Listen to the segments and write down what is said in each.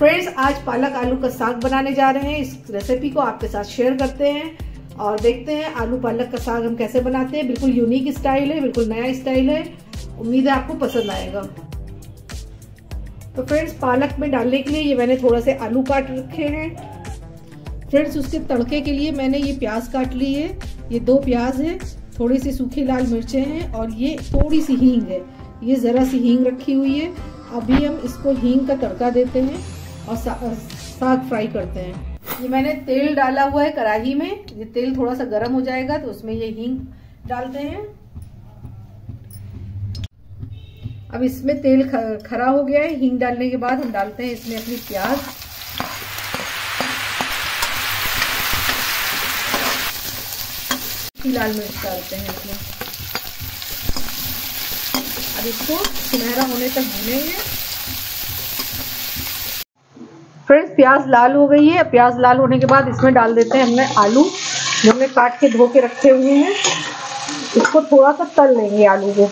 Friends आज पालक आलू का साग बनाने जा रहे हैं। इस रेसिपी को आपके साथ शेयर करते हैं और देखते हैं आलू पालक का साग हम कैसे बनाते हैं। बिल्कुल यूनिक स्टाइल है, बिल्कुल नया स्टाइल है। उम्मीद है आपको पसंद आएगा। तो फ्रेंड्स पालक में डालने के लिए ये मैंने थोड़ा से आलू काट रखे हैं। फ्रेंड्स उसके तड़के के लिए मैंने ये प्याज काट ली है। ये दो प्याज है, थोड़ी सी सूखी लाल मिर्चें हैं और ये थोड़ी सी हींग है। ये ज़रा सी हींग रखी हुई है। अभी हम इसको हींग का तड़का देते हैं। और साग फ्राई करते हैं। ये मैंने तेल डाला हुआ है कढ़ाई में। ये तेल थोड़ा सा गर्म हो जाएगा तो उसमें ये हींग डालते हैं। अब इसमें तेल खरा हो गया है। हींग डालने के बाद हम डालते हैं इसमें अपनी प्याज। लाल मिर्च डालते हैं इसमें। अब इसको सुनहरा होने तक भूनेंगे। फ्रेंड्स, प्याज लाल हो गई है। प्याज लाल होने के बाद इसमें डाल देते हैं हमने आलू, जो हमने काट के धो के रखे हुए हैं। इसको थोड़ा सा तल लेंगे आलू को।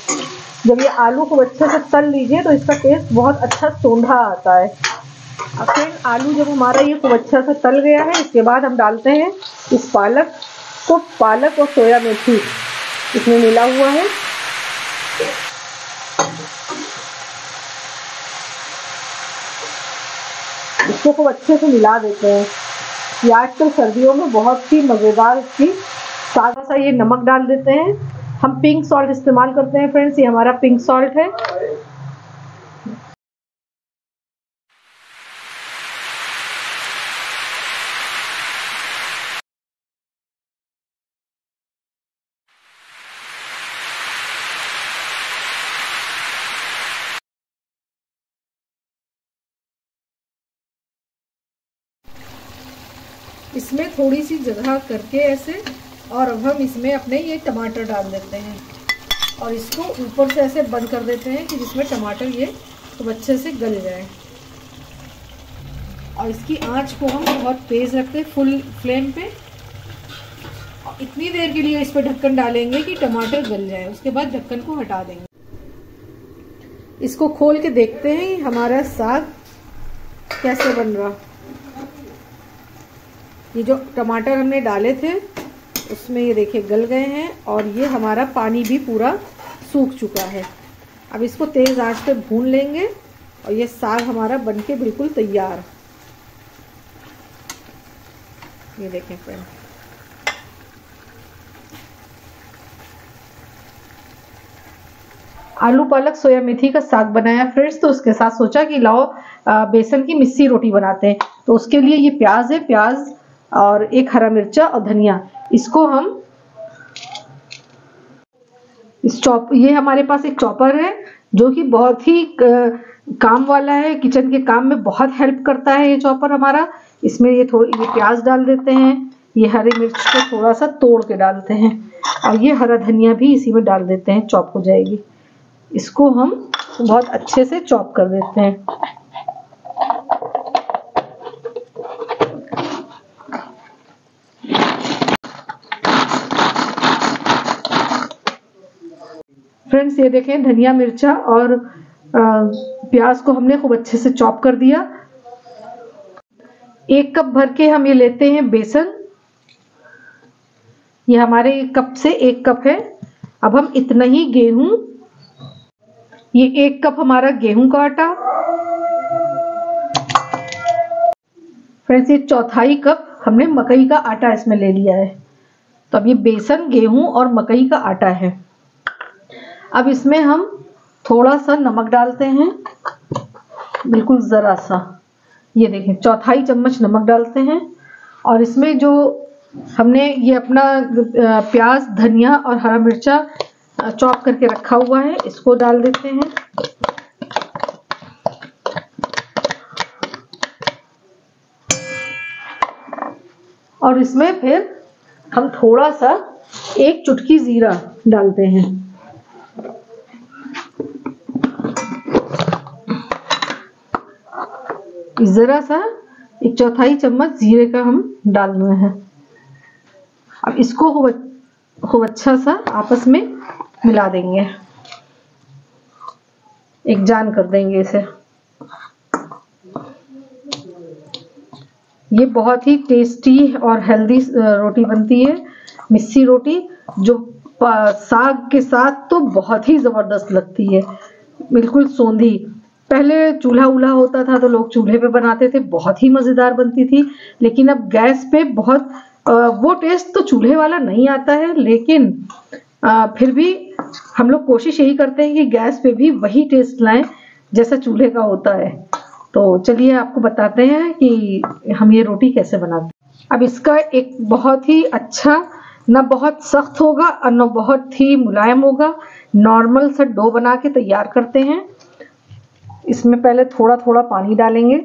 जब ये आलू को अच्छे से तल लीजिए तो इसका टेस्ट बहुत अच्छा सोंधा आता है। अब फ्रेंड आलू जब हमारा ये खूब अच्छा सा तल गया है, इसके बाद हम डालते हैं इस पालक को। पालक और सोया मेथी इसमें मिला हुआ है। इसको को अच्छे से मिला देते हैं। ये आजकल सर्दियों में बहुत ही मज़ेदार इसकी ताज़ा सा ये नमक डाल देते हैं। हम पिंक सॉल्ट इस्तेमाल करते हैं फ्रेंड्स ये हमारा पिंक सॉल्ट है। इसमें थोड़ी सी जगह करके ऐसे, और अब हम इसमें अपने ये टमाटर डाल देते हैं। और इसको ऊपर से ऐसे बंद कर देते हैं कि जिसमें टमाटर ये खूब अच्छे से गल जाए। और इसकी आँच को हम बहुत तेज़ रखते हैं, फुल फ्लेम पे। और इतनी देर के लिए इस पर ढक्कन डालेंगे कि टमाटर गल जाए। उसके बाद ढक्कन को हटा देंगे। इसको खोल के देखते हैं हमारा साग कैसे बन रहा। ये जो टमाटर हमने डाले थे, उसमें ये देखिए गल गए हैं और ये हमारा पानी भी पूरा सूख चुका है। अब इसको तेज़ आँच पे भून लेंगे और ये साग हमारा बनके बिल्कुल तैयार। ये देखें फ्रेंड आलू पालक सोया मेथी का साग बनाया फ्रेंड्स तो उसके साथ सोचा कि लाओ बेसन की मिस्सी रोटी बनाते हैं। तो उसके लिए ये प्याज है, प्याज और एक हरा मिर्चा और धनिया। इसको हम इस चॉप ये हमारे पास एक चॉपर है, जो कि बहुत ही काम वाला है। किचन के काम में बहुत हेल्प करता है ये चॉपर हमारा। इसमें ये थोड़ी ये प्याज डाल देते हैं। ये हरी मिर्च को थोड़ा सा तोड़ के डालते हैं। और ये हरा धनिया भी इसी में डाल देते हैं चॉप हो जाएगी। इसको हम बहुत अच्छे से चॉप कर देते हैं। फ्रेंड्स, ये देखें, धनिया, मिर्चा और प्याज को हमने खूब अच्छे से चॉप कर दिया। एक कप भर के हम ये लेते हैं बेसन। ये हमारे कप से एक कप है। अब हम इतना ही गेहूँ। ये एक कप हमारा गेहूँ का आटा। फ्रेंड्स, ये चौथाई कप हमने मकई का आटा इसमें ले लिया है। तो अब ये बेसन, गेहूँ और मकई का आटा है। अब इसमें हम थोड़ा सा नमक डालते हैं। बिल्कुल ज़रा सा। ये देखें, चौथाई चम्मच नमक डालते हैं। और इसमें जो हमने ये अपना प्याज, धनिया और हरा मिर्चा चॉप करके रखा हुआ है, इसको डाल देते हैं। और इसमें फिर हम थोड़ा सा एक चुटकी ज़ीरा डालते हैं। ज़रा सा, एक चौथाई चम्मच जीरे का हम डालना है। अब इसको खूब अच्छा सा आपस में मिला देंगे। एक जान कर देंगे इसे। ये बहुत ही टेस्टी और हेल्दी रोटी बनती है, मिस्सी रोटी, जो साग के साथ तो बहुत ही ज़बरदस्त लगती है। बिल्कुल सौंधी। पहले चूल्हा उल्हा होता था तो लोग चूल्हे पे बनाते थे, बहुत ही मज़ेदार बनती थी। लेकिन अब गैस पे बहुत वो टेस्ट तो चूल्हे वाला नहीं आता है, लेकिन फिर भी हम लोग कोशिश यही करते हैं कि गैस पे भी वही टेस्ट लाएँ, जैसा चूल्हे का होता है। तो चलिए आपको बताते हैं कि हम ये रोटी कैसे बनाते हैं। अब इसका एक बहुत ही अच्छा न बहुत सख्त होगा और न बहुत ही मुलायम होगा। नॉर्मल सा डो बना के तैयार करते हैं। इसमें पहले थोड़ा थोड़ा पानी डालेंगे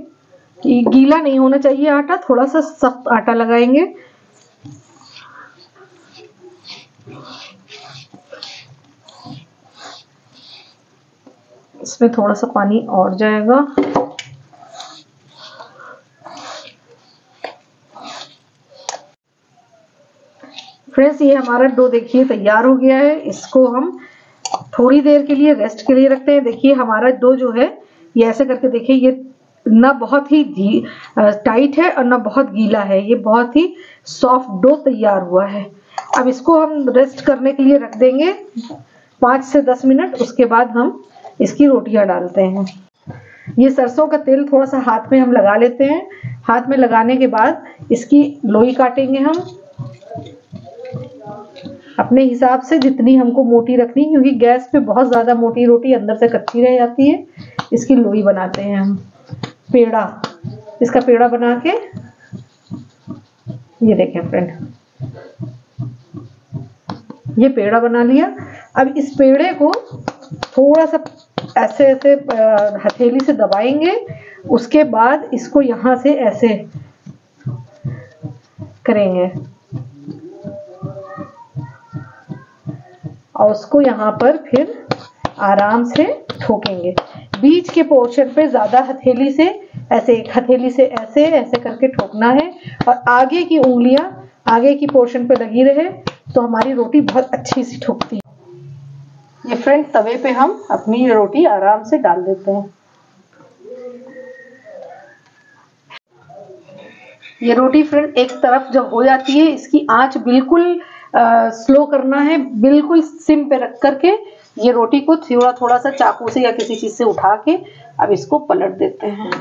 कि गीला नहीं होना चाहिए आटा थोड़ा सा सख्त आटा लगाएँगे। इसमें थोड़ा सा पानी और जाएगा। फ्रेंड्स, ये हमारा डो देखिए तैयार हो गया है। इसको हम थोड़ी देर के लिए, रेस्ट के लिए रखते हैं। देखिए, हमारा डो जो है ये ऐसे करके देखिए, ये ना बहुत ही टाइट है और ना बहुत गीला है। ये बहुत ही सॉफ्ट डो तैयार हुआ है। अब इसको हम रेस्ट करने के लिए रख देंगे। पाँच से दस मिनट, उसके बाद हम इसकी रोटियाँ डालते हैं। ये सरसों का तेल थोड़ा सा हाथ में हम लगा लेते हैं। हाथ में लगाने के बाद इसकी लोई काटेंगे हम। अपने हिसाब से जितनी हमको मोटी रखनी क्योंकि गैस पे बहुत ज़्यादा मोटी रोटी अंदर से कच्ची रह जाती है। इसकी लोई बनाते हैं हम। पेड़ा। इसका पेड़ा बना के ये देखें फ्रेंड ये पेड़ा बना लिया। अब इस पेड़े को थोड़ा सा ऐसे ऐसे हथेली से दबाएँगे। उसके बाद इसको यहाँ से ऐसे करेंगे। और उसको यहाँ पर फिर आराम से ठोकेंगे। बीच के पोर्शन पे ज़्यादा हथेली से ऐसे एक हथेली से ऐसे ऐसे करके ठोकना है। और आगे की उंगलियाँ आगे की पोर्शन पे लगी रहे तो हमारी रोटी बहुत अच्छी सी ठोकती है। ये फ्रेंड तवे पे हम अपनी रोटी आराम से डाल देते हैं। ये रोटी फ्रेंड एक तरफ़ जब हो जाती है इसकी आँच बिल्कुल आ, स्लो करना है बिल्कुल सिम पे रख करके ये रोटी को थोड़ा थोड़ा सा चाकू से या किसी चीज़ से उठा के अब इसको पलट देते हैं।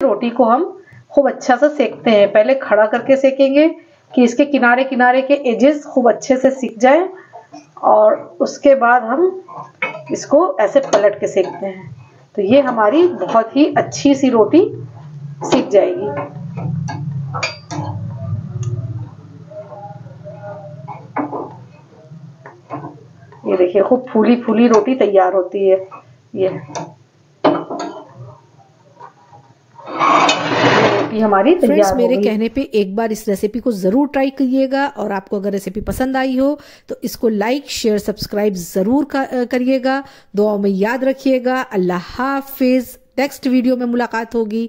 रोटी को हम खूब अच्छा सा सेकते हैं। पहले खड़ा करके सेकेंगे कि इसके किनारे किनारे के एजेस खूब अच्छे से सीख जाए और उसके बाद हम इसको ऐसे पलट के सेकते हैं। तो ये हमारी बहुत ही अच्छी सी रोटी सीख जाएगी। ये देखिए खूब फूली फूली रोटी तैयार होती है। ये। हमारी फ्रेंड्स मेरे कहने पे एक बार इस रेसिपी को ज़रूर ट्राई करिएगा और आपको अगर रेसिपी पसंद आई हो तो इसको लाइक शेयर सब्सक्राइब ज़रूर करिएगा। दुआओं में याद रखिएगा। अल्लाह हाफिज। नेक्स्ट वीडियो में मुलाकात होगी।